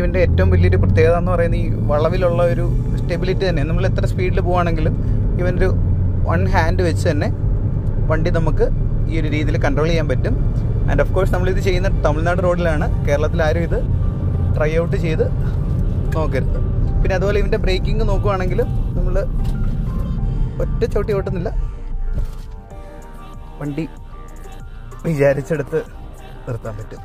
ഇവന്റെ ഏറ്റവും വലിയൊരു പ്രത്യേകത എന്ന് പറയുന്നത് ഈ വളവിലുള്ള ഒരു സ്റ്റെബിലിറ്റി തന്നെ. നമ്മൾ എത്ര സ്പീഡിൽ പോവുകയാണെങ്കിലും ഇവന്റെ വൺ ഹാൻഡ് വെച്ച് തന്നെ വണ്ടി നമുക്ക് ഈ ഒരു രീതിയിൽ കൺട്രോൾ ചെയ്യാൻ പറ്റും. ആൻഡ് ഓഫ് കോഴ്സ് നമ്മളിത് ചെയ്യുന്ന തമിഴ്നാട് റോഡിലാണ്. കേരളത്തിൽ ആരും ഇത് ട്രൈ ഔട്ട് ചെയ്ത് നോക്കരുത്. പിന്നെ അതുപോലെ ഇതിന്റെ ബ്രേക്കിംഗ് നോക്കുവാണെങ്കിൽ നമ്മൾ ഒറ്റ ചവിട്ടി ഓട്ടുന്നില്ല. വണ്ടി വിചാരിച്ചെടുത്ത് നിർത്താൻ പറ്റും.